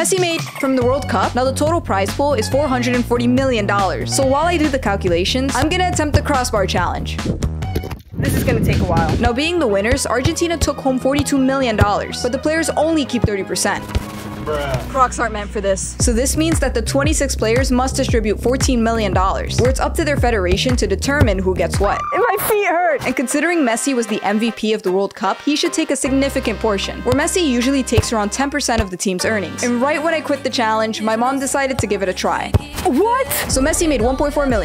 Messi made from the World Cup. Now the total prize pool is $440 million. So while I do the calculations, I'm gonna attempt the crossbar challenge. This is gonna take a while. Now being the winners, Argentina took home $42 million, but the players only keep 30%. Crocs aren't meant for this. So this means that the 26 players must distribute $14 million, where it's up to their federation to determine who gets what. My feet hurt. And considering Messi was the MVP of the World Cup, he should take a significant portion, where Messi usually takes around 10% of the team's earnings. And right when I quit the challenge, my mom decided to give it a try. What? So Messi made 1.4 million.